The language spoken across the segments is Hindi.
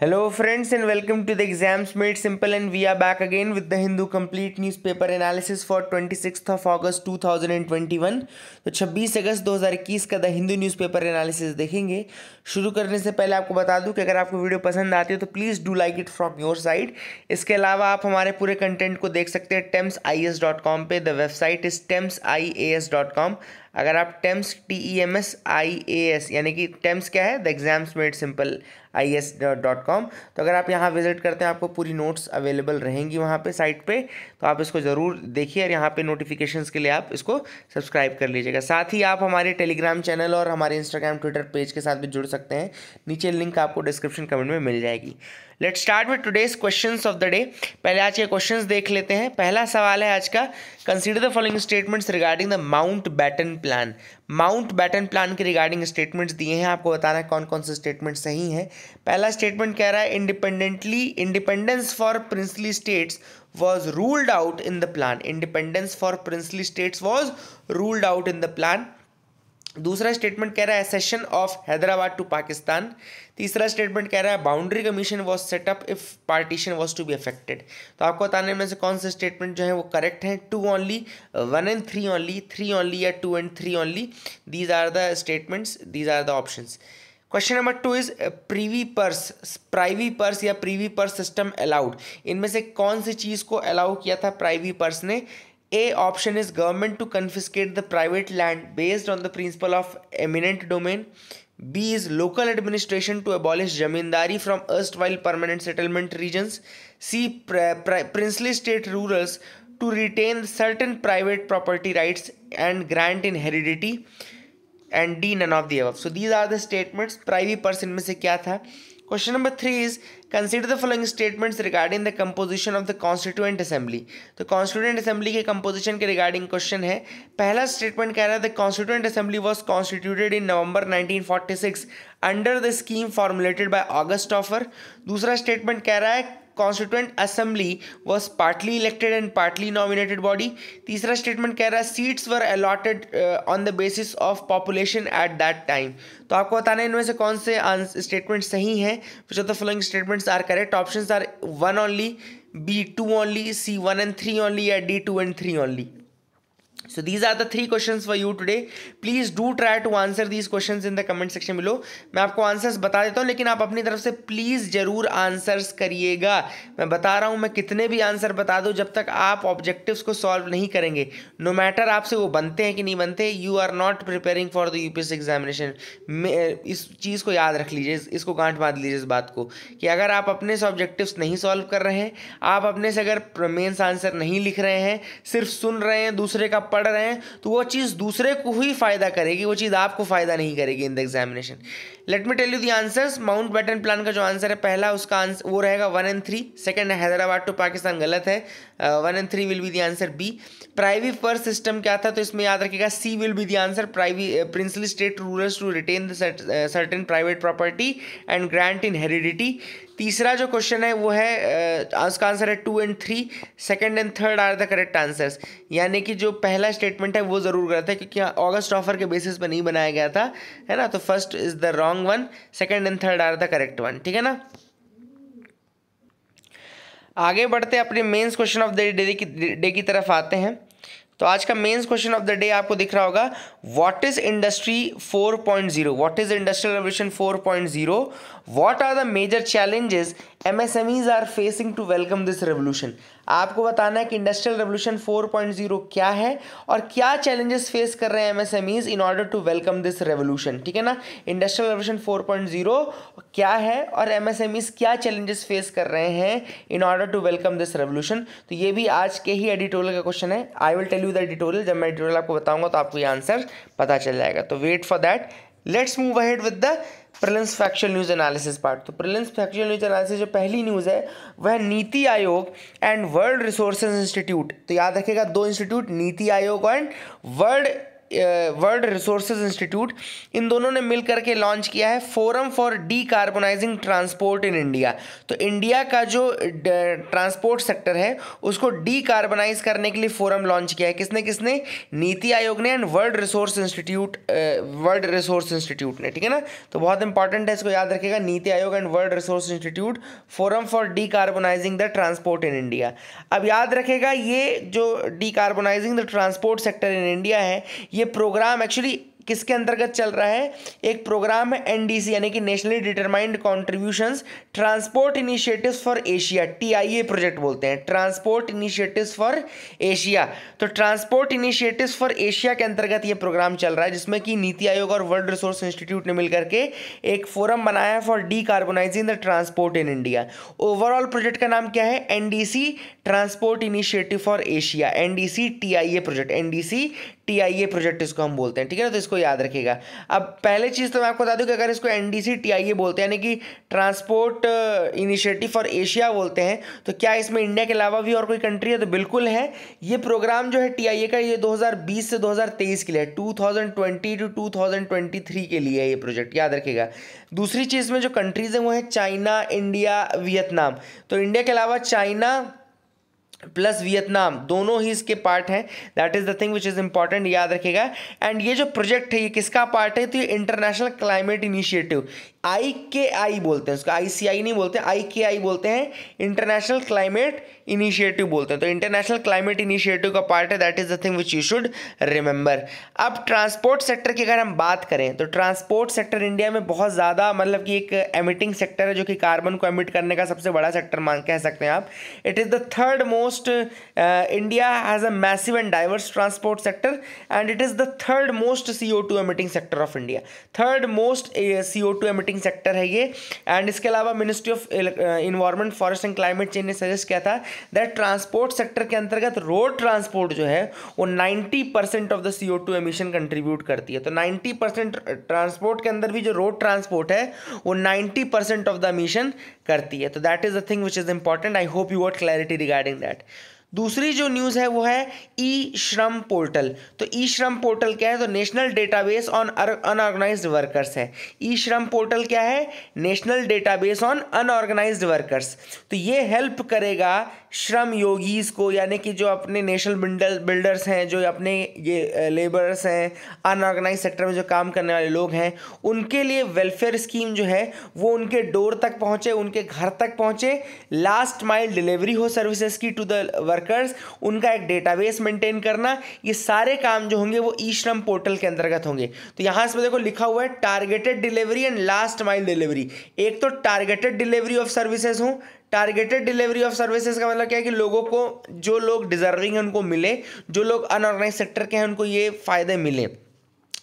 Hello, friends, and welcome to the exams made simple, and we are back again with the Hindu complete newspaper analysis for 26th of August 2021 तो 26 अगस्त 2021 का द हिंदू न्यूज़पेपर एनालिसिस देखेंगे। शुरू करने से पहले आपको बता दूँ कि अगर आपको वीडियो पसंद आती है तो please do like it from your side इसके अलावा आप हमारे पूरे कंटेंट को देख सकते हैं TEMS I S dot com पर the website is TEMS I A S dot com. अगर आप TEMS T E M S I A S यानी कि टेम्स क्या है? The exams made simple I S dot com तो अगर आप यहाँ विज़िट करते हैं, आपको पूरी नोट्स अवेलेबल रहेंगी वहाँ पे साइट पे तो आप इसको ज़रूर देखिए और यहाँ पे नोटिफिकेशंस के लिए आप इसको सब्सक्राइब कर लीजिएगा। साथ ही आप हमारे टेलीग्राम चैनल और हमारे इंस्टाग्राम ट्विटर पेज के साथ भी जुड़ सकते हैं। नीचे लिंक आपको डिस्क्रिप्शन कमेंट में मिल जाएगी। Let start with today's questions of the day पहले आज के क्वेश्चंस देख लेते हैं। पहला सवाल है आज का। Consider the following statements regarding the Mountbatten plan Mountbatten plan के रिगार्डिंग स्टेटमेंट्स दिए हैं। आपको बताना है कौन कौन से स्टेटमेंट सही हैं। पहला स्टेटमेंट कह रहा है independently independence for princely states was ruled out in the plan independence for princely states was ruled out in the plan दूसरा स्टेटमेंट कह रहा है cession of Hyderabad to Pakistan. तीसरा स्टेटमेंट कह रहा है boundary commission was set up if partition was to be affected तो आपको बताने में से कौन से स्टेटमेंट जो है वो करेक्ट हैं? Two only one and three only three only या two and three only these are the statements these are the option question number two is privy purse privy purse या प्रीवी पर्स सिस्टम अलाउड इनमें से कौन सी चीज़ को अलाउ किया था प्राइवी पर्स ने? A option is government to confiscate the private land based on the principle of eminent domain. B is local administration to abolish jamindari from erstwhile permanent settlement regions. C princely state rulers to retain certain private property rights and grant in heredity. And D none of the above. So these are the statements. Privy person में से क्या था question number three is consider the following statements regarding the composition of the constituent assembly तो कॉन्स्टिट्यूएंट असेंबली के कंपोजिशन के रिगार्डिंग क्वेश्चन है। पहला स्टेटमेंट कह रहा है the constituent assembly was constituted in November 1946 under the scheme formulated by August offer दूसरा स्टेटमेंट कह रहा है constituent assembly was partly elected and partly nominated body तीसरा स्टेटमेंट कह रहा है seats were allotted on the basis of population at that time तो आपको बताना है, इनमें से कौन से स्टेटमेंट सही हैं? Which of the following statements are correct option are one only B two only C one and three only या D two and three only So these are the three questions for you today. Please do try to answer these questions in the comment section below. मैं आपको आंसर्स बता देता हूँ, लेकिन आप अपनी तरफ़ से प्लीज़ ज़रूर आंसर्स करिएगा मैं बता रहा हूँ, मैं कितने भी आंसर बता दूँ, जब तक आप ऑब्जेक्टिव्स को सॉल्व नहीं करेंगे नो मैटर आपसे वो बनते हैं कि नहीं बनते you are not preparing for the UPSC examination इस चीज़ को याद रख लीजिए इसको गांठ बाँध लीजिए इस बात को, कि अगर आप अपने से ऑब्जेक्टिव्स नहीं सॉल्व कर रहे हैं, आप अपने से अगर मेन्स आंसर नहीं लिख रहे हैं, सिर्फ़ सुन रहे हैं, दूसरे का रहे हैं तो वो चीज़ दूसरे को ही फ़ायदा करेगी, वो चीज़ आपको फ़ायदा नहीं करेगी in the examination let me tell you the answers Mountbatten plan का जो आंसर है, पहला उसका आंसर वो रहेगा one and three second Hyderabad to Pakistan गलत है. One and three will be the answer B privy purse system क्या था तो इसमें याद रखिएगा C will be the answer privy princely state rulers to retain certain private property and grant in heredity तीसरा जो क्वेश्चन है वो है उसका आंसर है two and three second and third are the correct answers यानी कि जो पहला स्टेटमेंट है वो ज़रूर गलत है क्योंकि ऑगस्ट ऑफ़र के बेसिस पर नहीं बनाया गया था, है ना? तो first is the wrong one second and third are the correct one ठीक है ना? आगे बढ़ते हैं, अपने mains question of the day की डे की तरफ़ आते हैं। तो आज का mains question of the day आपको दिख रहा होगा what is industry 4.0 what is industrial revolution 4.0 what are the major challenges MSMEs are facing to welcome this revolution आपको बताना है कि इंडस्ट्रियल रेवोल्यूशन 4.0 क्या है और क्या चैलेंजेस फेस कर रहे हैं MSMEs in order to welcome this revolution ठीक है ना? इंडस्ट्रियल रेवोल्यूशन 4.0 क्या है और एमएसएमईज क्या चैलेंजेस फेस कर रहे हैं in order to welcome this revolution तो ये भी आज के ही एडिटोरियल का क्वेश्चन है। I will tell you the editorial जब मैं एडिटोरियल आपको बताऊँगा तो आपको ये आंसर पता चल जाएगा। तो wait for that let's move ahead with the prelims factual news analysis part तो प्रिलिम्स फैक्चुअल न्यूज़ एनालिसिस जो पहली न्यूज़ है, वह नीति Aayog and world resources institute तो याद रखेगा दो institute NITI Aayog and world world resources institute इन दोनों ने मिल करके लॉन्च किया है forum for decarbonising transport in India तो इंडिया का जो ट्रांसपोर्ट सेक्टर है, उसको डी कार्बोनाइज करने के लिए फोरम लॉन्च किया है। किसने किसने? नीति आयोग ने and world resource institute world resource institute ने, ठीक है ना? तो बहुत इंपॉर्टेंट है, इसको याद रखेगा NITI Aayog and world resource institute forum for decarbonising the transport in India अब याद रखेगा ये जो decarbonising the transport sector in India है ये प्रोग्राम एक्चुअली किसके अंतर्गत चल रहा है? एक प्रोग्राम है एनडीसी यानी कि nationally determined contributions transport initiatives for Asia TIA project बोलते हैं। ट्रांसपोर्ट इनिशिएटिव्स फॉर एशिया तो ट्रांसपोर्ट इनिशिएटिव्स फॉर एशिया के अंतर्गत ये प्रोग्राम चल रहा है, जिसमें कि नीति आयोग और वर्ल्ड रिसोर्स इंस्टीट्यूट ने मिलकर के एक फोरम बनाया for decarbonising the transport in India overall project का नाम क्या है? NDC transport initiative for Asia, NDC TIA project, NDC TIA project इसको हम बोलते हैं, ठीक है ना? तो इसको याद रखिएगा। अब पहले चीज़ तो मैं आपको बता दूँ कि अगर इसको एनडीसी टीआईए बोलते हैं, यानी कि ट्रांसपोर्ट इनिशिएटिव फॉर एशिया बोलते हैं तो क्या इसमें इंडिया के अलावा भी और कोई कंट्री है? तो बिल्कुल है। ये प्रोग्राम जो है टीआईए का, ये 2020 से 2023 के लिए है। 2020 टू 2023 के लिए है ये प्रोजेक्ट, याद रखिएगा। दूसरी चीज़ में जो कंट्रीज़ हैं, वो है चाइना, इंडिया, वियतनाम। तो इंडिया के अलावा चाइना प्लस वियतनाम, दोनों ही इसके पार्ट हैं। That is the thing which is important याद रखेगा एंड ये जो प्रोजेक्ट है, ये किसका पार्ट है? तो ये इंटरनेशनल क्लाइमेट इनिशिएटिव आई के आई बोलते हैं उसको आई सी आई नहीं बोलते आई के आई बोलते हैं इंटरनेशनल क्लाइमेट इनिशिएटिव बोलते हैं। तो इंटरनेशनल क्लाइमेट इनिशिएटिव का पार्ट है that is the thing which you should remember अब ट्रांसपोर्ट सेक्टर की अगर हम बात करें तो ट्रांसपोर्ट सेक्टर इंडिया में बहुत ज़्यादा मतलब कि एक एमिटिंग सेक्टर है, जो कि कार्बन को एमिट करने का सबसे बड़ा सेक्टर मान कह सकते हैं आप। It is the third most India has a massive and diverse transport sector and it is the third most C O two emitting sector of India third most C O two emitting sector है ये। एंड इसके अलावा ministry of environment forest and climate change ने सजेस्ट किया था दैट ट्रांसपोर्ट सेक्टर के अंतर्गत रोड ट्रांसपोर्ट जो है, वो 90 percent of the C two emission contribute करती है। तो 90 परसेंट ट्रांसपोर्ट के अंदर भी जो रोड ट्रांसपोर्ट है, वो 90 परसेंट ऑफ़ द एमिशन करती है। तो that is the thing which is important I hope you what clarity regarding that दूसरी जो न्यूज़ है वो है ई श्रम पोर्टल तो ई श्रम पोर्टल क्या है? तो national database on unorganised workers है. ई श्रम पोर्टल क्या है? National database on unorganised workers तो ये हेल्प करेगा श्रम योगीज को, यानी कि जो अपने नेशनल बिल्डर बिल्डर्स हैं, जो अपने ये लेबर्स हैं अनऑर्गेनाइज सेक्टर में जो काम करने वाले लोग हैं, उनके लिए वेलफेयर स्कीम जो है, वो उनके डोर तक पहुँचे, उनके घर तक पहुँचे. लास्ट माइल डिलीवरी हो सर्विसेज़ की टू द वर्कर्स उनका एक डेटाबेस मेंटेन करना, ये सारे काम जो होंगे वो ई श्रम पोर्टल के अंतर्गत होंगे। तो यहाँ से देखो लिखा हुआ है targeted delivery and last mile delivery एक तो टारगेटेड डिलीवरी ऑफ़ सर्विसेज़ हों। टारगेटेड डिलीवरी ऑफ़ सर्विसेज़ का मतलब क्या है कि लोगों को, जो लोग डिजर्विंग है, उनको मिले। जो लोग अनऑर्गेनाइज सेक्टर के हैं, उनको ये फ़ायदे मिले।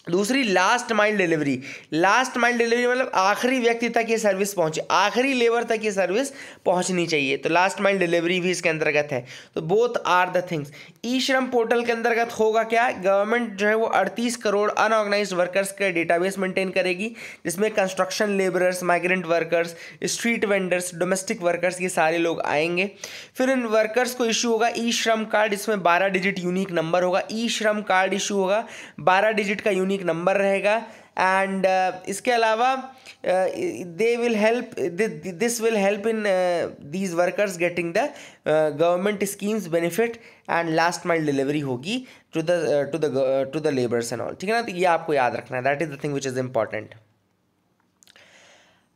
दूसरी last mile delivery last mile delivery मतलब आखिरी व्यक्ति तक ये सर्विस पहुँचे, आखिरी लेबर तक ये सर्विस पहुंचनी चाहिए। तो लास्ट माइल डिलीवरी भी इसके अंतर्गत है। तो both are the things e Shram portal के अंतर्गत होगा क्या? गवर्नमेंट जो है वो अड़तीस करोड़ अनऑर्गेनाइज वर्कर्स का डेटाबेस मेंटेन करेगी, जिसमें construction labourers migrant workers street vendors domestic workers ये सारे लोग आएँगे। फिर इन वर्कर्स को इशू होगा ई श्रम कार्ड इसमें बारह डिजिट यूनिक नंबर होगा। ई श्रम कार्ड इशू होगा, बारह डिजिट का यूनिक यूनिक नंबर रहेगा। एंड uh, इसके अलावा they will help this will help in these workers getting the government schemes benefit and last mile delivery होगी to the to the to the labours and all ठीक है ना? तो ये आपको याद रखना है। That is the thing which is important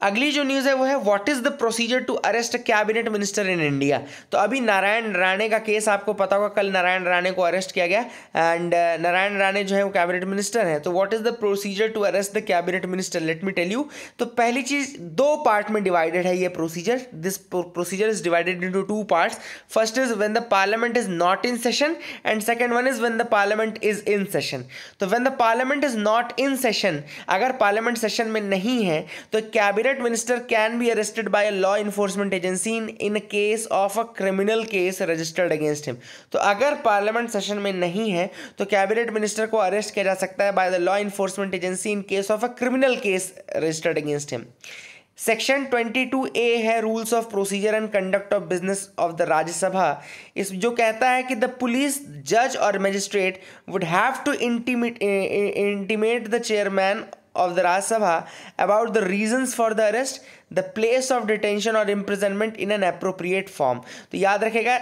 अगली जो न्यूज़ है वो है what is the procedure to arrest cabinet minister in India तो अभी नारायण राणे का केस आपको पता होगा कल नारायण राणे को अरेस्ट किया गया। एंड uh, नारायण राणे जो है वो कैबिनेट मिनिस्टर है। तो what is the procedure to arrest the cabinet minister let me tell you तो पहली चीज़ दो पार्ट में डिवाइडेड है ये procedure this procedure is divided into two part first is when the parliament is not in session and second one is when the parliament is in session तो when the parliament is not in session अगर पार्लियामेंट सेशन में नहीं है तो cabinet cabinet minister can be arrested by a law enforcement agency in, in case of a criminal case registered against him. तो अगर पार्लियामेंट सेशन में नहीं है तो कैबिनेट मिनिस्टर को अरेस्ट किया जा सकता है by the law enforcement agency in case of a criminal case registered against him section 22 A है rules of procedure and conduct of business of the Rajya Sabha इस जो कहता है कि द पुलिस जज और magistrate would have to intimate intimate the chairman of the Rajya Sabha about the reasons for the arrest, the place of detention or imprisonment in an appropriate form. तो याद रखेगा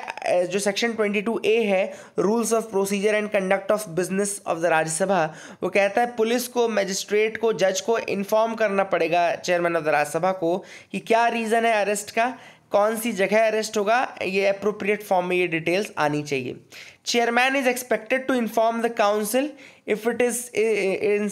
जो सेक्शन 22 ए है rules of procedure and conduct of business of the Rajya Sabha वो कहता है पुलिस को मजिस्ट्रेट को जज को इन्फॉर्म करना पड़ेगा चेयरमैन ऑफ़ द राज्यसभा को कि क्या रीज़न है अरेस्ट का कौन सी जगह अरेस्ट होगा ये अप्रोप्रिएट फॉर्म में ये डिटेल्स आनी चाहिए chairman is expected to inform the council if it is in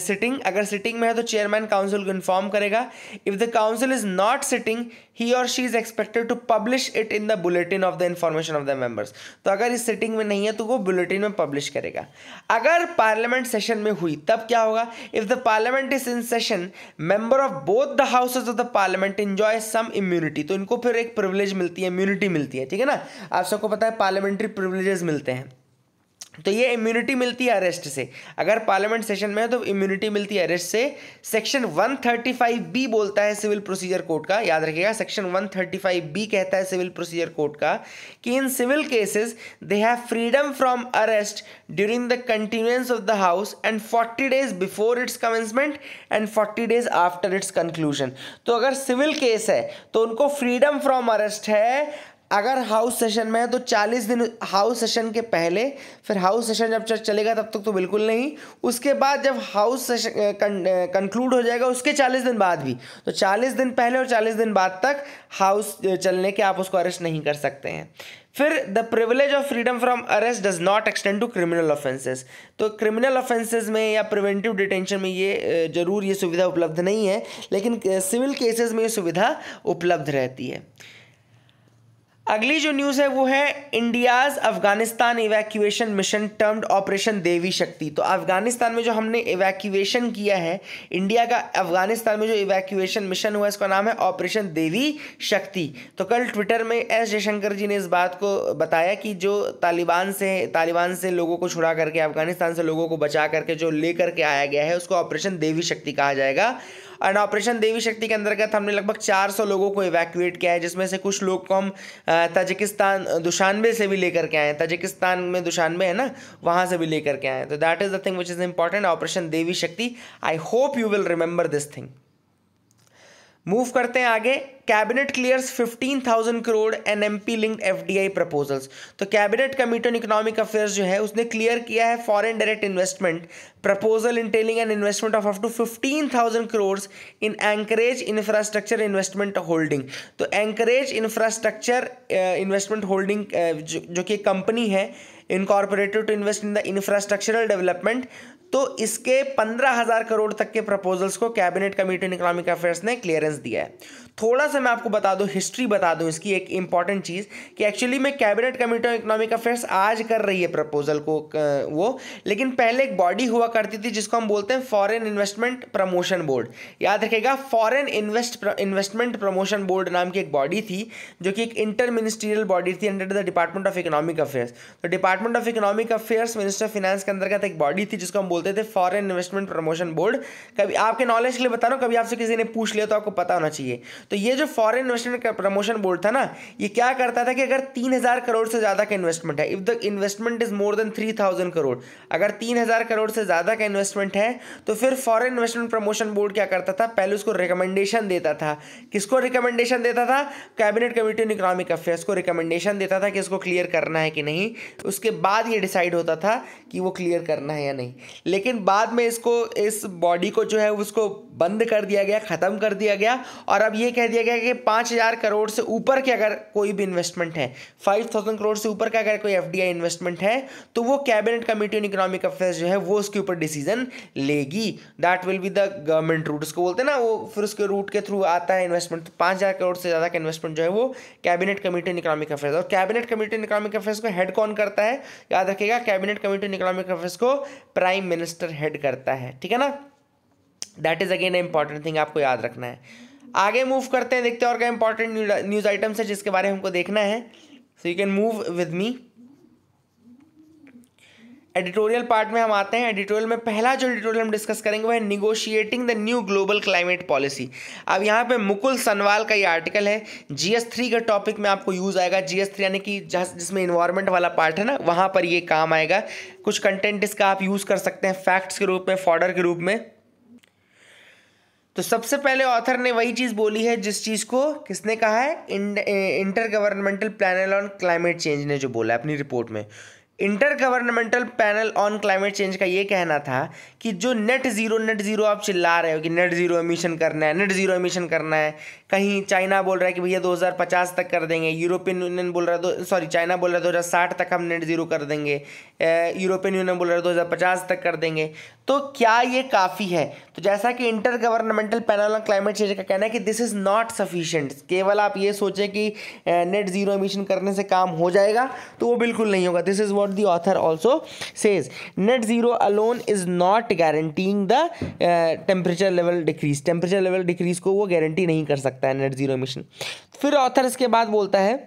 sitting अगर सिटिंग में है तो चेयरमैन काउंसिल को इन्फॉर्म करेगा। If the council is not sitting he और she is expected to publish it in the bulletin of the information of the members तो अगर इस सिटिंग में नहीं है तो वो बुलेटिन में पब्लिश करेगा। अगर पार्लियामेंट सेशन में हुई, तब क्या होगा? If the parliament is in session member of both the houses of the parliament enjoy some immunity तो इनको फिर एक प्रिविलेज मिलती है इम्यूनिटी मिलती है, ठीक है ना? आप सबको पता है पार्लियामेंट्री प्रिविलेजेस मिलते हैं। तो ये इम्यूनिटी मिलती है अरेस्ट से। अगर पार्लियामेंट सेशन में है तो इम्यूनिटी मिलती है अरेस्ट से। सेक्शन 135 बी बोलता है सिविल प्रोसीजर कोड का। याद रखिएगा सेक्शन 135 बी कहता है सिविल प्रोसीजर कोड का कि in civil cases they have freedom from arrest during the continuance of the house and 40 days before its commencement and 40 days after its conclusion तो अगर सिविल केस है तो उनको फ्रीडम फ्रॉम अरेस्ट है अगर हाउस सेशन में है तो 40 दिन हाउस सेशन के पहले, फिर हाउस सेशन जब चलेगा, तब तक तो बिल्कुल नहीं। उसके बाद जब हाउस सेशन कंक्लूड हो जाएगा, उसके 40 दिन बाद भी। तो 40 दिन पहले और 40 दिन बाद तक हाउस चलने के आप उसको अरेस्ट नहीं कर सकते हैं। फिर the privilege of freedom from arrest does not extend to criminal offences तो क्रिमिनल ऑफेंसेस में या प्रिवेंटिव डिटेंशन में ये ज़रूर ये सुविधा उपलब्ध नहीं है, लेकिन सिविल केसेस में ये सुविधा उपलब्ध रहती है। अगली जो न्यूज़ है वो है India's Afghanistan evacuation mission termed operation Devi Shakti तो अफ़गानिस्तान में जो हमने इवैक्यूएशन किया है इंडिया का अफ़गानिस्तान में जो इवैक्यूएशन मिशन हुआ इसका नाम है ऑपरेशन देवी शक्ति तो कल ट्विटर में एस जयशंकर जी ने इस बात को बताया कि जो तालिबान से तालिबान से लोगों को छुड़ा करके, अफ़गानिस्तान से लोगों को बचा करके जो लेकर के आया गया है, उसको ऑपरेशन देवी शक्ति कहा जाएगा। एंड ऑपरेशन देवी शक्ति के अंतर्गत हमने लगभग 400 लोगों को इवैक्यूएट किया है, जिसमें से कुछ लोग को हम ताजिकिस्तान दुशानबे से भी लेकर के आए ताजिकिस्तान में दुशानबे है ना, वहाँ से भी लेकर के आए तो that is the thing which is important operation Devi Shakti. I hope you will remember this thing move करते हैं आगे. Cabinet clears 15,000 crore NMP linked FDI proposals तो cabinet committee on economic affairs जो है उसने क्लियर किया है foreign direct investment proposal entailing an investment of up to 15,000 crore in anchorage infrastructure investment holding तो एंकरेज इंफ्रास्ट्रक्चर इन्वेस्टमेंट होल्डिंग जो कि कंपनी है incorporated to invest in the infrastructural development तो इसके पंद्रह हज़ार करोड़ तक के प्रपोजल्स को cabinet committee on economic affairs ने क्लियरेंस दिया है। थोड़ा सा मैं आपको बता दूँ हिस्ट्री बता दूँ इसकी एक इंपॉर्टेंट चीज़ कि एक्चुअली में cabinet committee on economic affairs आज कर रही है प्रपोजल को वो। लेकिन पहले एक बॉडी हुआ करती थी जिसको हम बोलते हैं फॉरेन इन्वेस्टमेंट प्रमोशन बोर्ड याद रखेगा foreign invest investment promotion board नाम की एक बॉडी थी, जो कि एक इंटर मिनिस्ट्रियल बॉडी थी under the department of economic affairs तो department of economic affairs minister of finance के अंतर्गत एक बॉडी थी जिसको हम बोलते थे फॉरेन इन्वेस्टमेंट प्रमोशन बोर्ड कभी आपके नॉलेज के लिए बता रहा हूँ, कभी आपसे किसी ने पूछ लिया तो आपको पता होना चाहिए। तो ये जो फॉरेन इन्वेस्टमेंट प्रमोशन बोर्ड था ना, ये क्या करता था कि अगर तीन हज़ार करोड़ से ज़्यादा का इन्वेस्टमेंट है if the investment is more than three thousand crore, अगर तीन हज़ार करोड़ से ज़्यादा का इन्वेस्टमेंट है तो फिर फॉरेन इन्वेस्टमेंट प्रमोशन बोर्ड क्या करता था? पहले उसको रिकमेंडेशन देता था। किसको रिकमेंडेशन देता था? Cabinet committee on economic affairs को रिकमेंडेशन देता था कि इसको क्लियर करना है कि नहीं। उसके बाद ये डिसाइड होता था कि वो क्लियर करना है या नहीं। लेकिन बाद में इसको, इस बॉडी को जो है, उसको बंद कर दिया गया, ख़त्म कर दिया गया। और अब ये कह दिया गया कि पाँच हज़ार करोड़ से ऊपर के अगर कोई भी इन्वेस्टमेंट है फाइव थाउज़ेंड करोड़ से ऊपर का अगर कोई एफडीआई इन्वेस्टमेंट है तो वो cabinet committee on economic affairs जो है, वो उसके ऊपर डिसीज़न लेगी। That will be the government route उसको बोलते हैं ना, वो फिर उसके रूट के थ्रू आता है इन्वेस्टमेंट तो पाँच हज़ार करोड़ से ज़्यादा का इन्वेस्टमेंट जो है, वो cabinet committee on economic affairs और cabinet committee on economic affairs को हेड कौन करता है? याद रखिएगा cabinet committee on economic affairs को प्राइम मिनिस्टर हेड करता है। ठीक है ना? That is again important thing आपको याद रखना है। आगे मूव करते हैं, देखते हैं और क्या इंपॉर्टेंट न्यूज़ आइटम्स है जिसके बारे में हमको देखना है। So you can move with me editorial part में हम आते हैं। एडिटोरियल में पहला जो एडिटोरियल हम डिस्कस करेंगे वह है negotiating the new global climate policy अब यहाँ पे मुकुल सनवाल का ये आर्टिकल है। जीएस थ्री का टॉपिक में आपको यूज़ आएगा। जीएस थ्री यानी कि जिसमें इन्वायरमेंट वाला पार्ट है ना, वहाँ पर ये काम आएगा। कुछ कंटेंट इसका आप यूज़ कर सकते हैं फैक्ट्स के रूप में फॉर्डर के रूप में। तो सबसे पहले ऑथर ने वही चीज़ बोली है जिस चीज़ को किसने कहा है? Inter governmental plan on climate change ने जो बोला है अपनी रिपोर्ट में। Inter governmental panel on climate change का ये कहना था कि जो नेट ज़ीरो नेट ज़ीरो आप चिल्ला रहे हो कि नेट ज़ीरो एमिशन करना है नेट ज़ीरो एमिशन करना है, कहीं चाइना बोल रहा है कि भैया 2050 तक कर देंगे यूरोपियन यूनियन बोल रहा है सॉरी चाइना बोल रहा है 2060 तक हम नेट ज़ीरो कर देंगे यूरोपियन यूनियन बोल रहा है 2050 तक कर देंगे तो क्या ये काफ़ी है? तो जैसा कि inter governmental panel on climate change का कहना है कि दिस इज़ नॉट सफिशेंट केवल आप ये सोचें कि नेट ज़ीरो एमिशन करने से काम हो जाएगा तो वो बिल्कुल नहीं होगा this is what the author also says net zero alone is not guaranteeing the temperature level decrease temperature level decrease को वो गारंटी नहीं कर सकता है नेट ज़ीरो मिशन फिर ऑथर इसके बाद बोलता है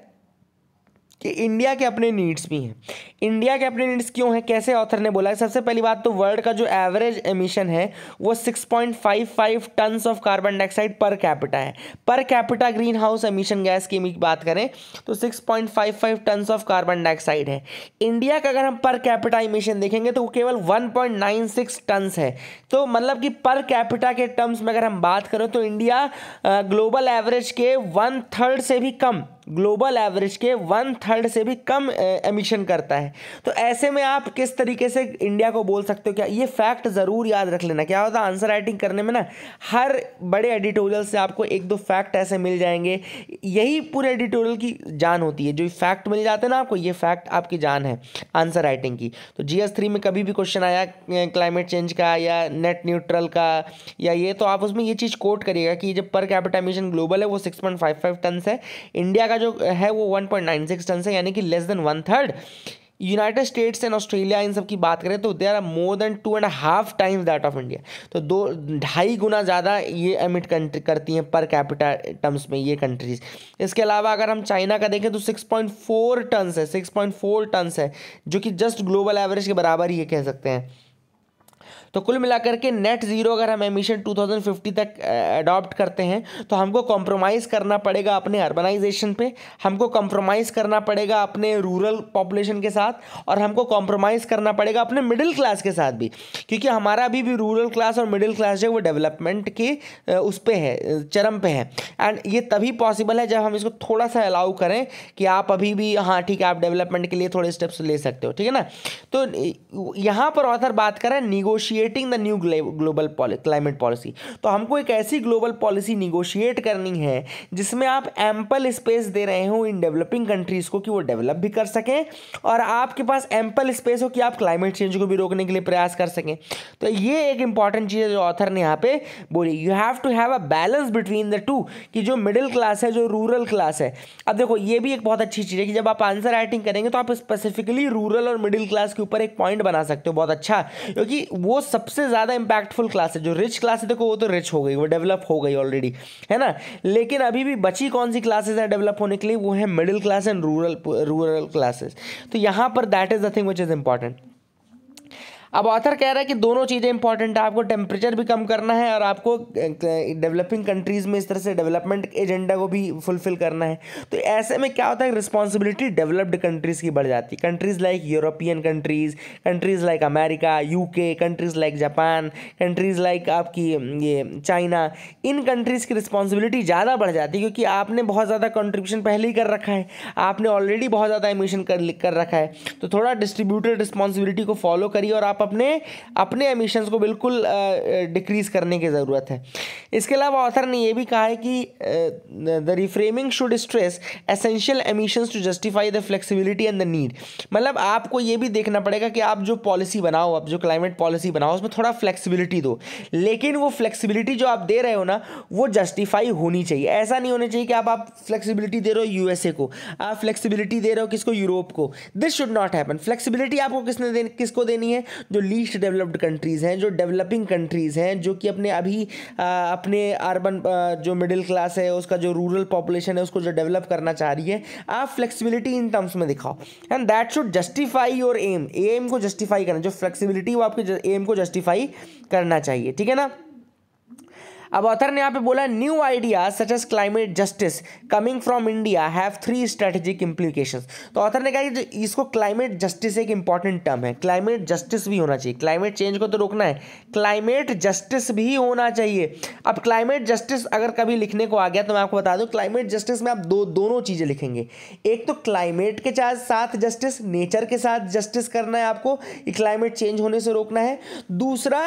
कि इंडिया के अपने नीड्स भी हैं। इंडिया के अपने नीड्स क्यों हैं? कैसे ऑथर ने बोला? है सबसे पहली बात तो वर्ल्ड का जो एवरेज एमिशन है, वो 6.55 tons of carbon dioxide per capita है। Per capita greenhouse emission gas की बात करें तो 6.55 टन्स ऑफ़ कार्बन डाइऑक्साइड है। इंडिया का अगर हम पर कैपिटा एमिशन देखेंगे तो वो केवल 1.96 टन्स है। तो मतलब कि पर कैपिटा के टर्म्स में अगर हम बात करें तो इंडिया ग्लोबल एवरेज के वन थर्ड से भी कम ग्लोबल एवरेज के वन थर्ड से भी कम एमिशन करता है। तो ऐसे में आप किस तरीके से इंडिया को बोल सकते हो? क्या ये फैक्ट ज़रूर याद रख लेना। क्या होता है आंसर राइटिंग करने में ना, हर बड़े एडिटोरियल से आपको एक दो फैक्ट ऐसे मिल जाएँगे। यही पूरे एडिटोरियल की जान होती है। जो फैक्ट मिल जाते हैं ना आपको, ये फैक्ट आपकी जान है आंसर राइटिंग की। तो जी थ्री में कभी भी क्वेश्चन आया क्लाइमेट चेंज का या नेट न्यूट्रल का, या ये तो आप उसमें ये चीज़ कोट करिएगा कि जब पर कैपिटा एमिशन ग्लोबल है, वो six point five five ton है। इंडिया का जो है वो 1.96 टन है, यानी कि less than one third United States and Australia इन सब की बात करें तो they are more than two and half times that of India तो दो, ढाई गुना ज़्यादा ये एमिट करती हैं पर कैपिटा टर्म्स में ये कंट्रीज़ इसके अलावा अगर हम चाइना का देखें तो 6.4 टन्स है 6.4 टन्स है, जो कि जस्ट ग्लोबल एवरेज के बराबर ही, कह सकते हैं। तो कुल मिलाकर के नेट ज़ीरो अगर हम एमिशन 2050 तक अडॉप्ट करते हैं तो हमको कॉम्प्रोमाइज़ करना पड़ेगा अपने अर्बनाइजेशन पे, हमको कॉम्प्रोमाइज़ करना पड़ेगा अपने रूरल पॉपुलेशन के साथ, और हमको कॉम्प्रोमाइज़ करना पड़ेगा अपने मिडिल क्लास के साथ भी। क्योंकि हमारा अभी भी रूरल क्लास और मिडिल क्लास जो है वो डेवलपमेंट के उस पर है चरम पे है। एंड ये तभी पॉसिबल है जब हम इसको थोड़ा सा अलाउ करें कि आप अभी भी हाँ ठीक है, आप डेवलपमेंट के लिए थोड़े स्टेप्स ले सकते हो, ठीक है ना? तो यहाँ पर ऑथर बात करें negotiate negotiating the new global climate policy तो हमको एक ऐसी ग्लोबल पॉलिसी निगोशिएट करनी है, जिसमें आप एम्पल स्पेस दे रहे हो इन डेवलपिंग कंट्रीज़ को कि वो डेवलप भी कर सकें और आपके पास एम्पल स्पेस हो कि आप क्लाइमेट चेंज को भी रोकने के लिए प्रयास कर सकें। तो ये एक इंपॉर्टेंट चीज़ है जो ऑथर ने यहाँ पे बोली। You have to have a balance between the two कि जो मिडिल क्लास है, जो रूरल क्लास है। अब देखो, ये भी एक बहुत अच्छी चीज़ है कि जब आप आंसर राइटिंग करेंगे तो आप स्पेसिफिकली रूरल और मिडिल क्लास के ऊपर एक पॉइंट बना सकते हो, बहुत अच्छा। क्योंकि वो सबसे ज़्यादा इंपैक्टफुल क्लास है। जो रिच क्लास है, देखो, वो तो रिच हो गई, वो डेवलप हो गई ऑलरेडी है ना? लेकिन अभी भी बची कौन सी क्लासेस हैं डेवलप होने के लिए? वो है middle class and rural rural classes तो यहाँ पर that is the thing which is important अब ऑथर कह रहा है कि दोनों चीज़ें इंपॉर्टेंट है, आपको टेम्परेचर भी कम करना है और आपको डेवलपिंग कंट्रीज़ में इस तरह से डेवलपमेंट एजेंडा को भी फुलफिल करना है। तो ऐसे में क्या होता है रिस्पॉन्सिबिलिटी डेवलप्ड कंट्रीज़ की बढ़ जाती है। Countries like European countries countries like America UK countries like Japan countries like आपकी ये चाइना इन कंट्रीज़ की रिस्पॉन्सिबिलिटी ज़्यादा बढ़ जाती है क्योंकि आपने बहुत ज़्यादा कॉन्ट्रीब्यूशन पहले ही कर रखा है। आपने ऑलरेडी बहुत ज़्यादा एमिशन कर कर रखा है। तो थोड़ा डिस्ट्रीब्यूटेड रिस्पॉन्सिबिलिटी को फॉलो करिए और आप अपने अपने एमिशंस को बिल्कुल डिक्रीज करने की ज़रूरत है। इसके अलावा ऑथर ने यह भी कहा है कि the reframing should stress essential emissions to justify the flexibility and the need मतलब आपको ये भी देखना पड़ेगा कि आप जो पॉलिसी बनाओ, आप जो क्लाइमेट पॉलिसी बनाओ, उसमें थोड़ा फ्लेक्सिबिलिटी दो। लेकिन वो फ्लेक्सिबिलिटी जो आप दे रहे हो ना, वो जस्टिफाई होनी चाहिए। ऐसा नहीं होना चाहिए कि आप आप फ्लेक्सिबिलिटी दे रहे हो यूएसए को, आप फ्लेक्सिबिलिटी दे रहे हो किसको? यूरोप को। This should not happen flexibility आपको किसने दे किसको देनी है? जो लीस्ट डेवलप्ड कंट्रीज़ हैं जो डेवलपिंग कंट्रीज़ हैं जो कि अपने अभी आ, अपने अर्बन जो मिडिल क्लास है उसका जो रूरल पॉपुलेशन है उसको जो डेवलप करना चाह रही है आप फ्लेक्सिबिलिटी इन टर्म्स में दिखाओ। And that should justify your M M को जस्टिफाई करना जो फ्लेक्सिबिलिटी वो आपके एम को जस्टिफाई करना चाहिए ठीक है ना? अब ऑथर ने यहाँ पे बोला new idea such as climate justice coming from India have three strategic implication तो ऑथर ने कहा कि इसको क्लाइमेट जस्टिस एक इंपॉर्टेंट टर्म है। क्लाइमेट जस्टिस भी होना चाहिए। क्लाइमेट चेंज को तो रोकना है। क्लाइमेट जस्टिस भी होना चाहिए। अब क्लाइमेट जस्टिस अगर कभी लिखने को आ गया तो मैं आपको बता दूँ क्लाइमेट जस्टिस में आप दो, दोनों चीज़ें लिखेंगे। एक तो क्लाइमेट के साथ जस्टिस नेचर के साथ जस्टिस करना है आपको क्लाइमेट चेंज होने से रोकना है। दूसरा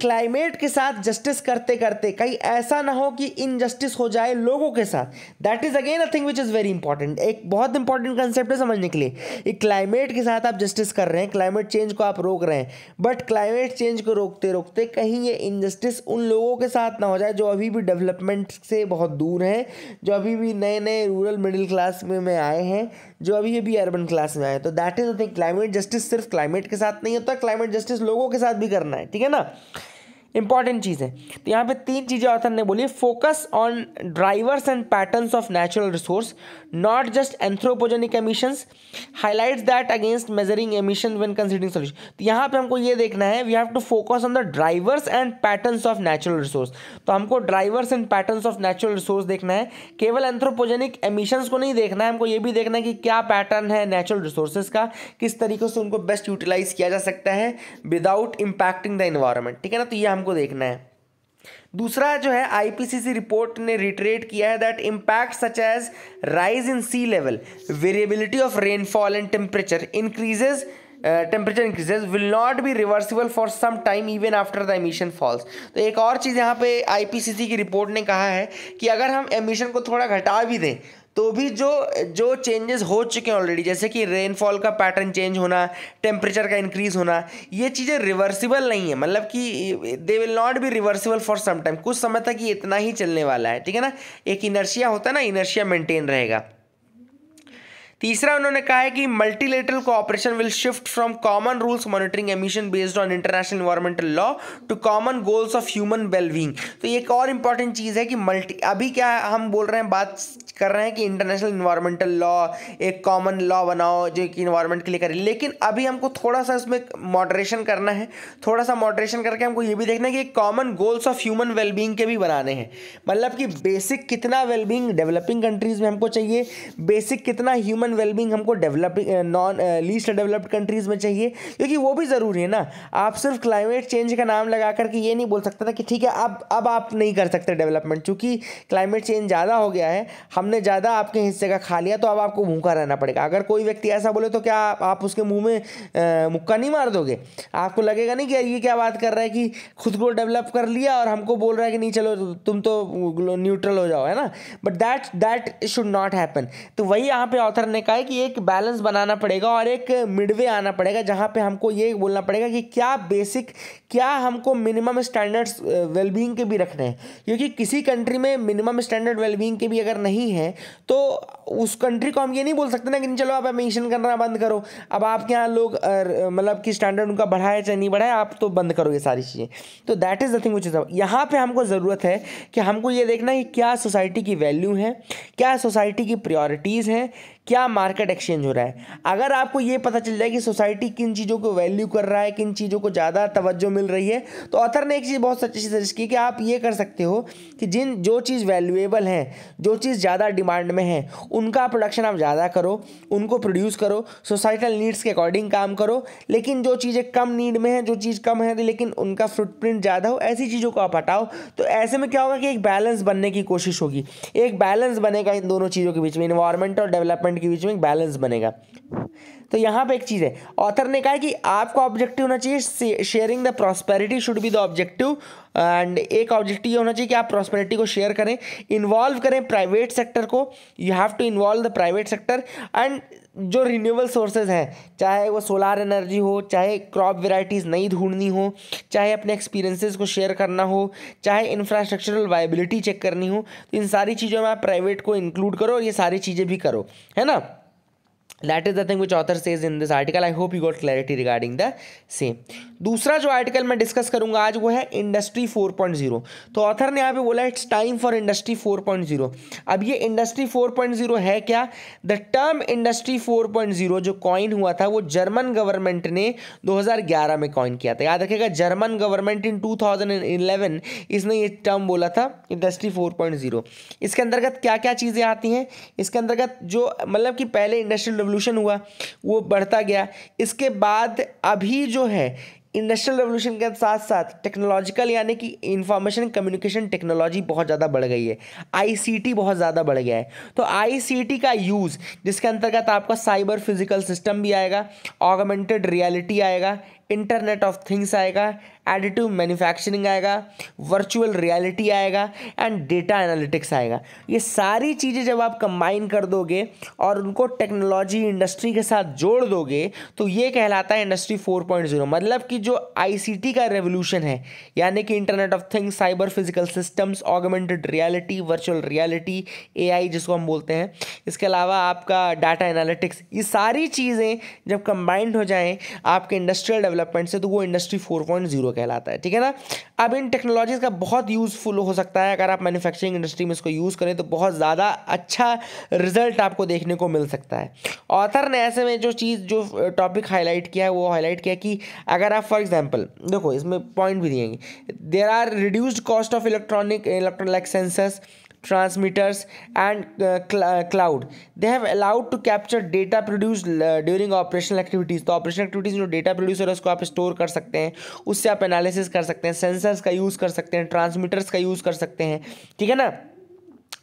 क्लाइमेट के साथ जस्टिस करते करते कहीं ऐसा ना हो कि इनजस्टिस हो जाए लोगों के साथ। That is again a thing which is very important एक बहुत इंपॉर्टेंट कंसेप्ट है समझने के लिए एक क्लाइमेट के साथ आप जस्टिस कर रहे हैं क्लाइमेट चेंज को आप रोक रहे हैं। बट क्लाइमेट चेंज को रोकते रोकते कहीं ये इनजस्टिस उन लोगों के साथ ना हो जाए जो अभी भी डेवलपमेंट से बहुत दूर हैं, जो अभी भी नए नए रूरल मिडिल क्लास में में आए हैं। जो अभी अभी अर्बन क्लास में आए तो that is thing climate justice सिर्फ़ क्लाइमेट के साथ नहीं होता क्लाइमेट जस्टिस लोगों के साथ भी करना है, ठीक है ना? इंपॉर्टेंट चीज़ है। तो यहाँ पे तीन चीज़ें ऑथर ने बोली। Focus on drivers and patterns of natural resource not just anthropogenic emissions highlights that against measuring emission when considering solution तो यहाँ पे हमको ये देखना है we have to focus on the drivers and patterns of natural resource तो हमको drivers and patterns of natural resource देखना है। केवल एंथ्रोपोजेनिक एमिशंस को नहीं देखना है, हमको ये भी देखना है कि क्या पैटर्न है नेचुरल रिसोर्सेज का, किस तरीके से उनको बेस्ट यूटिलाइज किया जा सकता है विदाउट इम्पैक्टिंग द इन्वायरमेंट ठीक है ना? तो ये हमको देखना है। दूसरा जो है आईपीसीसी रिपोर्ट ने रिट्रेट किया है that impact such as rise in sea level variability of rainfall and temperature increases temperature increases will not be reversible for some time even after the emission falls तो एक और चीज़ यहाँ पे आईपीसीसी की रिपोर्ट ने कहा है कि अगर हम एमिशन को थोड़ा घटा भी दें तो भी जो जो चेंजेस हो चुके हैं ऑलरेडी जैसे कि रेनफॉल का पैटर्न चेंज होना टेम्परेचर का इंक्रीज होना, ये चीज़ें रिवर्सिबल नहीं है। मतलब कि they will not be reversible for some time कुछ समय तक ये इतना ही चलने वाला है, ठीक है ना? एक इनर्शिया होता है ना इनर्शिया मेंटेन रहेगा। तीसरा उन्होंने कहा है कि multilateral cooperation will shift from common rules monitoring emission based on international environmental law to common goals of human wellbeing तो एक और इंपॉर्टेंट चीज़ है कि मल्टी अभी क्या हम बोल रहे हैं, बात कर रहे हैं कि इंटरनेशनल इन्वायरमेंटल लॉ एक कॉमन लॉ बनाओ जो कि इन्वायरमेंट के लिए करें। लेकिन अभी हमको थोड़ा सा इसमें मॉडरेशन करना है। थोड़ा सा मॉडरेशन करके हमको ये भी देखना है कि common goals of human wellbeing के भी बनाने हैं। मतलब कि बेसिक कितना वेलबींग डेवलपिंग कंट्रीज़ में हमको चाहिए? बेसिक कितना ह्यूमन वेलबींग हमको developing non least developed countries में चाहिए, क्योंकि वो भी ज़रूरी है ना। आप सिर्फ़ क्लाइमेट चेंज का नाम लगा करके ये नहीं बोल सकते था कि ठीक है, अब अब आप नहीं कर सकते डेवलपमेंट क्योंकि क्लाइमेट चेंज ज़्यादा हो गया है, हमने ज़्यादा आपके हिस्से का खा लिया तो अब आपको भूखा रहना पड़ेगा। अगर कोई व्यक्ति ऐसा बोले तो क्या आप उसके मुँह में मुक्का नहीं मार दोगे? आपको लगेगा नहीं कि ये क्या बात कर रहा है कि खुद को डेवलप कर लिया और हमको बोल रहा है कि नहीं, चलो तुम तो न्यूट्रल हो जाओ, है ना? But that that should not happen तो वही यहाँ पे ऑथर ने कहा है कि एक बैलेंस बनाना पड़ेगा और एक मिडवे आना पड़ेगा, जहाँ पे हमको ये बोलना पड़ेगा कि क्या बेसिक क्या हमको मिनिमम स्टैंडर्ड्स वेलबींग के भी रखने हैं। क्योंकि किसी कंट्री में मिनिमम स्टैंडर्ड वेलबींग के भी अगर नहीं है तो उस कंट्री को हम ये नहीं बोल सकते ना कि चलो आप एमिशन करना बंद करो। अब आपके यहाँ लोग मतलब कि स्टैंडर्ड उनका बढ़ाए चाहे नहीं बढ़ाए आप तो बंद करो ये सारी चीज़ें। तो that is the thing which is यहाँ पे हमको ज़रूरत है कि हमको ये देखना है कि क्या सोसाइटी की वैल्यू है, क्या सोसाइटी की प्रायोरिटीज़ हैं क्या मार्केट एक्सचेंज हो रहा है? अगर आपको ये पता चल जाए कि सोसाइटी किन चीज़ों को वैल्यू कर रहा है, किन चीज़ों को ज़्यादा तवज्जो मिल रही है तो ऑथर ने एक चीज़ बहुत सच्ची सजेस्ट की कि आप ये कर सकते हो कि जिन, जो चीज़ वैल्यूएबल हैं, जो चीज़ ज़्यादा डिमांड में है, उनका प्रोडक्शन आप ज़्यादा करो, उनको प्रोड्यूस करो सोसाइटल नीड्स के अकॉर्डिंग काम करो, लेकिन जो चीज़ें कम नीड में हैं, जो चीज़ कम है, लेकिन उनका फुटप्रिंट ज़्यादा हो, ऐसी चीज़ों को आप हटाओ। तो ऐसे में क्या होगा कि एक बैलेंस बनने की कोशिश होगी। एक बैलेंस बनेगा इन दोनों चीज़ों के बीच में इन्वायरमेंट और डेवलपमेंट के बीच में एक बैलेंस बनेगा। तो यहाँ पे एक चीज़ है। ऑथर ने कहा कि आपका ऑब्जेक्टिव होना चाहिए sharing the prosperity should be the objective and एक ऑब्जेक्टिव ये होना चाहिए कि आप प्रॉस्पेरिटी को शेयर करें इन्वॉल्व करें प्राइवेट सेक्टर को। You have to involve the private sector and जो रिन्यूएबल सोर्सेज हैं, चाहे वो सोलार एनर्जी हो, चाहे क्रॉप वेराइटीज़ नई ढूंढनी हो, चाहे अपने एक्सपीरियंसेस को शेयर करना हो, चाहे इंफ्रास्ट्रक्चरल वायबिलिटी चेक करनी हो तो इन सारी चीज़ों में आप प्राइवेट को इंक्लूड करो और ये सारी चीज़ें भी करो, है ना? That is the thing which author says in this article. I hope you got clarity regarding the same. दूसरा जो आर्टिकल मैं डिस्कस करूँगा आज वो है इंडस्ट्री 4.0 तो ऑथर ने यहाँ पे बोला इट्स टाइम फॉर इंडस्ट्री 4.0 अब ये इंडस्ट्री 4.0 है क्या? द टर्म इंडस्ट्री 4.0 जो कॉइन हुआ था, वो जर्मन गवर्नमेंट ने 2011 में कॉइन किया था। याद रखेगा जर्मन गवर्नमेंट इन 2011 इसने ये टर्म बोला था इंडस्ट्री 4.0 इसके अंतर्गत क्या क्या चीज़ें आती हैं? इसके अंतर्गत जो मतलब कि पहले इंडस्ट्रियल रेवोल्यूशन हुआ, वो बढ़ता गया। इसके बाद अभी जो है इंडस्ट्रियल रेवोल्यूशन के साथ साथ टेक्नोलॉजिकल यानी कि इंफॉर्मेशन कम्युनिकेशन टेक्नोलॉजी बहुत ज़्यादा बढ़ गई है। आईसीटी बहुत ज़्यादा बढ़ गया है। तो आईसीटी का यूज़ जिसके अंतर्गत आपका साइबर फ़िज़िकल सिस्टम भी आएगा ऑगमेंटेड रियलिटी आएगा इंटरनेट ऑफ़ थिंग्स आएगा एडिटिव मैन्युफैक्चरिंग आएगा वर्चुअल रियलिटी आएगा एंड डेटा एनालिटिक्स आएगा। ये सारी चीज़ें जब आप कंबाइन कर दोगे और उनको टेक्नोलॉजी इंडस्ट्री के साथ जोड़ दोगे तो ये कहलाता है इंडस्ट्री 4.0 मतलब कि जो आईसीटी का रेवोल्यूशन है, यानी कि internet of things cyber physical systems augmented reality virtual reality ए जिसको हम बोलते हैं। इसके अलावा आपका डाटा एनालिटिक्स ये सारी चीज़ें जब कंबाइंड हो जाएँ आपके इंडस्ट्रियल डेवलपमेंट से तो वो इंडस्ट्री फोर कहलाता है, ठीक है ना? अब इन टेक्नोलॉजीज़ का बहुत यूज़फुल हो सकता है, अगर आप मैन्युफैक्चरिंग इंडस्ट्री में इसको यूज़ करें तो बहुत ज़्यादा अच्छा रिज़ल्ट आपको देखने को मिल सकता है। ऑथर ने ऐसे में जो चीज़, जो टॉपिक हाईलाइट किया है, वो हाईलाइट किया कि अगर आप फॉर एग्ज़ाम्पल देखो, इसमें पॉइंट भी दिएँगे there are reduced cost of electronic electronic sensors transmitters and uh, cl uh, cloud they have allowed to capture data produced uh, during operational activities तो operational एक्टिविटीज़ जो डेटा producer हो है उसको आप स्टोर कर सकते हैं उससे आप एनालिसिस कर सकते हैं सेंसर्स का यूज़ कर सकते हैं ट्रांसमीटर्स का यूज़ कर सकते हैं ठीक है ना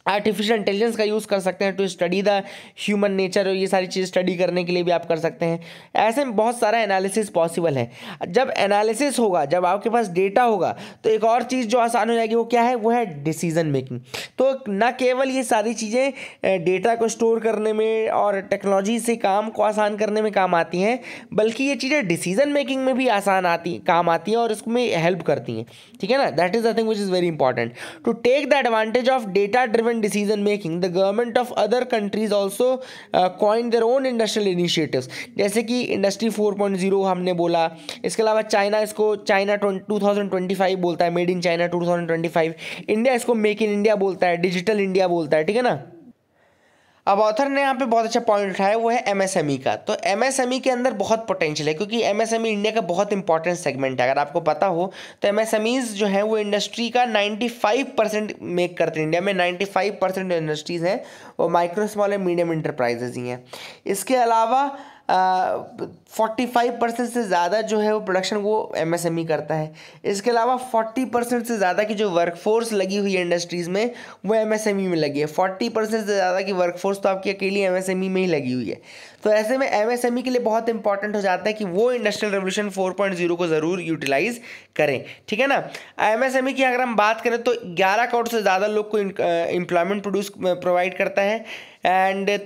आर्टिफिशियल इंटेलिजेंस का यूज़ कर सकते हैं to study the human nature और ये सारी चीज़ स्टडी करने के लिए भी आप कर सकते हैं। ऐसे में बहुत सारा एनालिसिस पॉसिबल है। जब एनालिसिस होगा, जब आपके पास डेटा होगा तो एक और चीज़ जो आसान हो जाएगी वो क्या है? वो है डिसीज़न मेकिंग तो न केवल ये सारी चीज़ें डेटा को स्टोर करने में और टेक्नोलॉजी से काम को आसान करने में काम आती हैं, बल्कि ये चीज़ें डिसीज़न मेकिंग में भी आसान आती, काम आती हैं और इसमें हेल्प करती हैं। ठीक है ना? That is the thing which is very important to take the advantage of data driven and decision making the government of other countries also uh, coined their own industrial initiatives जैसे कि इंडस्ट्री 4.0 हमने बोला इसके अलावा चाइना इसको चाइना 2025 बोलता है मेड इन चाइना 2025 इंडिया इसको मेक इन इंडिया बोलता है डिजिटल इंडिया बोलता है ठीक है ना अब ऑथर ने यहाँ पे बहुत अच्छा पॉइंट उठाया, वो है एमएसएमई का। तो एमएसएमई के अंदर बहुत पोटेंशियल है, क्योंकि एमएसएमई इंडिया का बहुत इंपॉर्टेंट सेगमेंट है। अगर आपको पता हो तो एमएसएमईज जो है, वो इंडस्ट्री का 95 परसेंट मेक करते हैं। इंडिया में 95 परसेंट इंडस्ट्रीज़ हैं वो micro small and medium enterprises ही हैं। इसके अलावा फोर्टी फाइव परसेंट से ज़्यादा जो है वो प्रोडक्शन वो एम एस एम e करता है। इसके अलावा फोर्टी परसेंट से ज़्यादा की जो वर्कफोर्स लगी हुई है इंडस्ट्रीज़ में, वो एम एस एम e में लगी है। फोर्टी परसेंट से ज़्यादा की वर्कफोर्स तो आपकी अकेली एम एस एम e में ही लगी हुई है। तो ऐसे में एमएसएमई के लिए बहुत इंपॉर्टेंट हो जाता है कि वो industrial revolution four point zero को ज़रूर यूटिलाइज करें। ठीक है ना? एमएसएमई की अगर हम बात करें तो ग्यारह करोड़ से ज़्यादा लोग को एम्प्लॉयमेंट प्रोड्यूस प्रोवाइड करता है। एंड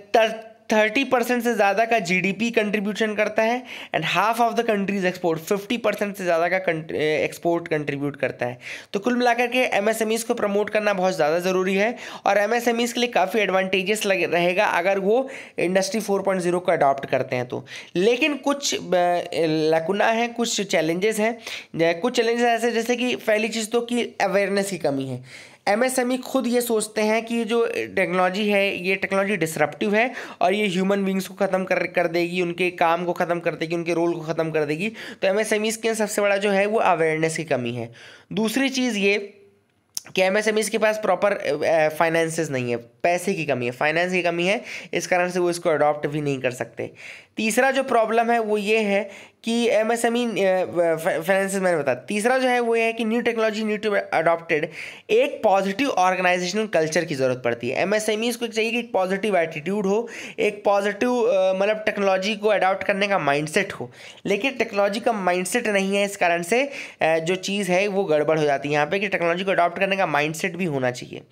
थर्टी परसेंट से ज़्यादा का जीडीपी कंट्रीब्यूशन करता है and half of the countries export fifty percent से ज़्यादा का एक्सपोर्ट कंट्रीब्यूट करता है। तो कुल मिलाकर के एमएसएमईज को प्रमोट करना बहुत ज़्यादा ज़रूरी है और एमएसएमईज के लिए काफ़ी एडवांटेजेस लगे, रहेगा अगर वो इंडस्ट्री फोर पॉइंट ज़ीरो को अडॉप्ट करते हैं तो। लेकिन कुछ लकुना है, कुछ चैलेंजेस हैं। कुछ चैलेंजेस ऐसे जैसे कि पहली चीज़ तो कि अवेयरनेस की कमी है। एमएसएमई e खुद ये सोचते हैं कि जो टेक्नोलॉजी है, ये टेक्नोलॉजी डिसरप्टिव है और ये ह्यूमन बींग्स को ख़त्म कर कर देगी, उनके काम को ख़त्म कर देगी, उनके रोल को ख़त्म कर देगी। तो एमएसएमईस के सबसे बड़ा जो है वो अवेयरनेस की कमी है। दूसरी चीज़ ये कि एम एस के पास प्रॉपर फाइनेंसेस नहीं है। पैसे की कमी है फाइनेंस की कमी है, इस कारण से वो इसको अडॉप्ट भी नहीं कर सकते। तीसरा जो प्रॉब्लम है, वो ये है कि M S M E finance मैंने बताया। तीसरा जो है, वो ये है कि new technology new to adopted एक पॉजिटिव ऑर्गेनाइजेशनल कल्चर की ज़रूरत पड़ती है। एम एस एम ईज को चाहिए कि एक पॉजिटिव एटीट्यूड हो, एक पॉजिटिव मतलब टेक्नोलॉजी को अडॉप्ट करने का माइंडसेट हो। लेकिन टेक्नोलॉजी का माइंडसेट नहीं है, इस कारण से जो चीज़ है, वो गड़बड़ हो जाती है। यहाँ पे कि टेक्नोलॉजी को अडॉप्ट करने का माइंडसेट भी होना चाहिए।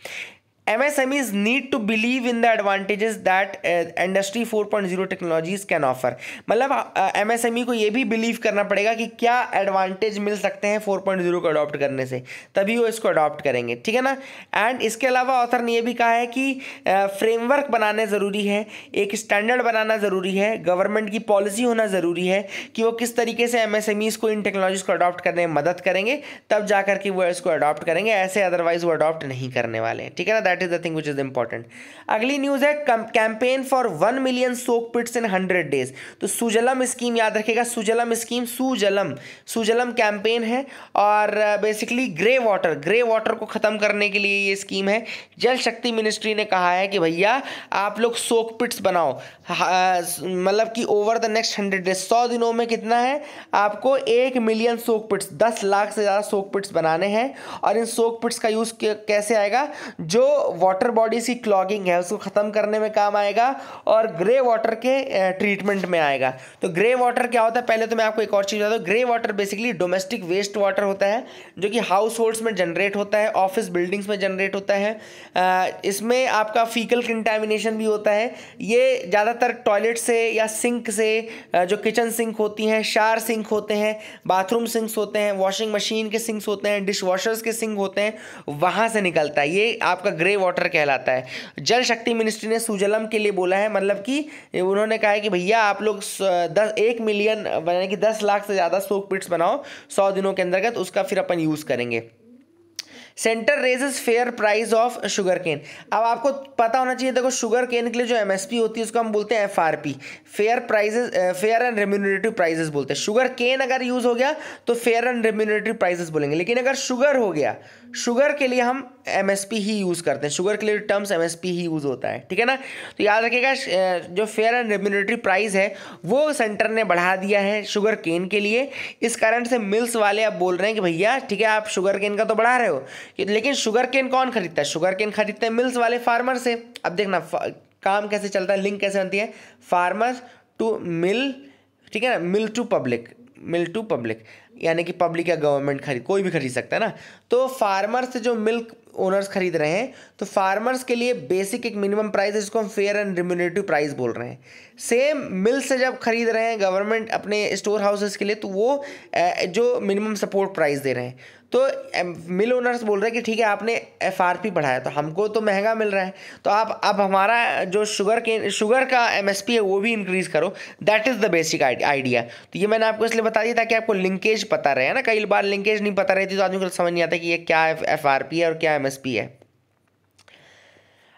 MSMEs need to believe in the advantages that uh, industry 4.0 technologies can offer मतलब एम एस एम ई को ये भी बिलीव करना पड़ेगा कि क्या एडवांटेज मिल सकते हैं 4.0 को अडॉप्ट करने से। तभी वो इसको अडॉप्ट करेंगे ठीक है ना? एंड इसके अलावा ऑथर ने ये भी कहा है कि फ्रेमवर्क uh, बनाने ज़रूरी है एक स्टैंडर्ड बनाना ज़रूरी है गवर्नमेंट की पॉलिसी होना ज़रूरी है कि वो किस तरीके से एम एस एम ईज़ को इन टेक्नोलॉजीज़ को अडॉप्ट करने में मदद करेंगे तब जाकर के वो इसको अडॉप्ट करेंगे ऐसे अदरवाइज़ वो अडॉप्ट नहीं करने वाले हैं ठीक है ना? That is the thing which is important अगली न्यूज़ है campaign for one million soak pits in hundred days तो सुजलम स्कीम याद रखेगा सुजलम स्कीम सुजलम सुजलम कैंपेन है और basically grey water grey water को ख़त्म करने के लिए ये स्कीम है। जल शक्ति मिनिस्ट्री ने कहा है कि भैया, आप लोग सोक पिट्स बनाओ। मतलब कि over the next hundred days सौ दिनों में कितना है? आपको एक मिलियन सोक पिट्स दस लाख से ज़्यादा सोक पिट्स बनाने हैं। और इन सोक पिट्स का यूज़ कैसे आएगा? जो वाटर बॉडीज की क्लॉगिंग है, उसको ख़त्म करने में काम आएगा और ग्रे वाटर के ट्रीटमेंट में आएगा। तो ग्रे वाटर क्या होता है? पहले तो मैं आपको एक और चीज़ बता दूँ grey water basically domestic waste water होता है, जो कि हाउस होल्ड्स में जनरेट होता है ऑफ़िस बिल्डिंग्स में जनरेट होता है। इसमें आपका फीकल कंटेमिनेशन भी होता है। ये ज़्यादातर टॉयलेट से या सिंक से जो किचन सिंक होती हैं शार सिंक होते हैं बाथरूम सिंक्स होते हैं वॉशिंग मशीन के सिंक्स होते हैं डिश वॉशर्स के सिंक होते हैं, वहाँ से निकलता है। ये आपका ग्रे वाटर कहलाता है। जल शक्ति मिनिस्ट्री ने सुजलम के लिए बोला है मतलब कि उन्होंने कहा है कि भैया आप लोग दस, एक मिलियन यानी कि दस लाख से ज़्यादा सोक पिट्स बनाओ, सौ दिनों के अंतर्गत उसका फिर अपन यूज़ करेंगे। Centre raises fair price of sugarcane अब आपको पता होना चाहिए, देखो शुगर केन के लिए जो एमएसपी होती है, उसको हम बोलते हैं FRP fair prices fair and remunerative prices बोलते हैं। शुगर केन अगर यूज़ हो गया तो फेयर एंड रेम्यूनरेटिव प्राइजेस बोलेंगे। लेकिन अगर शुगर हो गया शुगर के लिए हम एमएसपी ही यूज़ करते हैं। शुगर के लिए टर्म्स एमएसपी ही यूज़ होता है, ठीक है ना? तो याद रखिएगा जो फेयर एंड रेम्यूनरेटरी प्राइस है, वो सेंटर ने बढ़ा दिया है शुगर केन के लिए। इस कारण से मिल्स वाले अब बोल रहे हैं कि, भैया, ठीक है, आप शुगर केन का तो बढ़ा रहे हो लेकिन शुगर केन कौन खरीदता है? शुगर केन खरीदते हैं मिल्स वाले फार्मर से। अब देखना काम कैसे चलता है लिंक कैसे बनती है? फार्मर टू मिल ठीक है ना? Mill to public mill to public यानी कि पब्लिक या गवर्नमेंट खरीद, कोई भी खरीद सकता है ना? तो फार्मर से जो मिल्क ओनर्स खरीद रहे हैं तो फार्मर्स के लिए बेसिक एक मिनिमम प्राइस है, जिसको हम फेयर एंड रिम्यूनेटिव प्राइस बोल रहे हैं। सेम मिल से जब खरीद रहे हैं गवर्नमेंट अपने स्टोर हाउसेस के लिए तो वो जो मिनिमम सपोर्ट प्राइस दे रहे हैं। तो मिल ओनर्स बोल रहे हैं कि ठीक है, आपने एफ़ आर पी बढ़ाया तो हमको तो महँगा मिल रहा है। तो आप अब हमारा जो शुगर के शुगर का एम एस पी है, वो भी इंक्रीज़ करो। That is the basic idea तो ये मैंने आपको इसलिए बता दिया ताकि आपको लिंकेज पता रहे, है ना? कई बार लिंकेज नहीं पता रहती तो आदमी को समझ नहीं आता कि ये क्या एफ़ आर पी है और क्या एम एस पी है।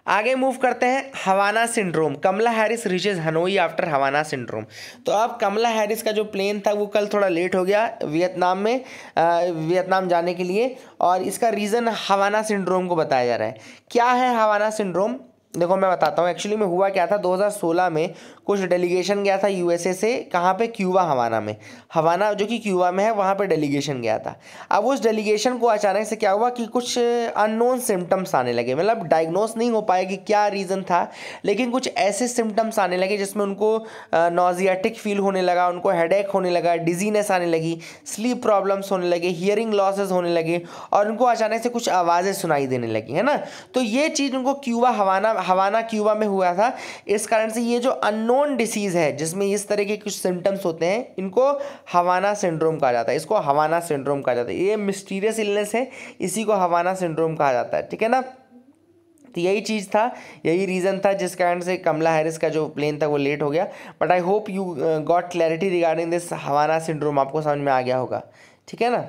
आगे मूव करते हैं Havana syndrome Kamala Harris reaches Hanoi after Havana syndrome तो अब कमला हैरिस का जो प्लेन था, वो कल थोड़ा लेट हो गया वियतनाम में वियतनाम जाने के लिए। और इसका रीज़न हवाना सिंड्रोम को बताया जा रहा है। क्या है हवाना सिंड्रोम देखो, मैं बताता हूँ। एक्चुअली में हुआ क्या था? 2016 में कुछ डेलीगेशन गया था यूएसए से, कहाँ पे? क्यूबा, हवाना में। हवाना जो कि क्यूबा में है, वहाँ पे डेलीगेशन गया था। अब उस डेलीगेशन को अचानक से क्या हुआ कि कुछ अननोन सिम्टम्स आने लगे। मतलब डायग्नोस नहीं हो पाया कि क्या रीज़न था, लेकिन कुछ ऐसे सिम्टम्स आने लगे जिसमें उनको नोजियाटिक फील होने लगा, उनको हेड होने लगा डिजीनेस आने लगी स्लीप प्रॉब्लम्स होने लगे हियरिंग लॉसेज होने लगे, और उनको अचानक से कुछ आवाज़ें सुनाई देने लगी, है ना? तो ये चीज़ उनको क्यूबा, हवाना हवाना क्यूबा में हुआ था। इस कारण से ये जो अननोन डिसीज़ है, जिसमें इस तरह के कुछ सिम्टम्स होते हैं, इनको हवाना सिंड्रोम कहा जाता है। इसको हवाना सिंड्रोम कहा जाता है। ये मिस्टीरियस इलनेस है, इसी को हवाना सिंड्रोम कहा जाता है। ठीक है ना? तो यही चीज़ था, यही रीज़न था जिस कारण से कमला हैरिस का जो प्लेन था वो लेट हो गया। But I hope you got clarity regarding this Havana syndrome आपको समझ में आ गया होगा। ठीक है ना?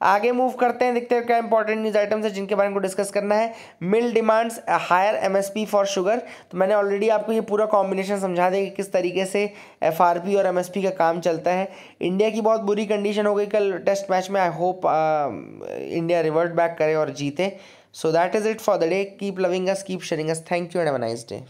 आगे मूव करते हैं, देखते हैं क्या इंपॉर्टेंट न्यूज़ आइटम्स है जिनके बारे में डिस्कस करना है। Mill demands higher MSP for sugar तो मैंने ऑलरेडी आपको ये पूरा कॉम्बिनेशन समझा दिया कि किस तरीके से एफआरपी और एमएसपी का काम चलता है। इंडिया की बहुत बुरी कंडीशन हो गई कल टेस्ट मैच में। I hope India revert back करे और जीते। So that is it for the day keep loving us keep sharing us thank you and a nice day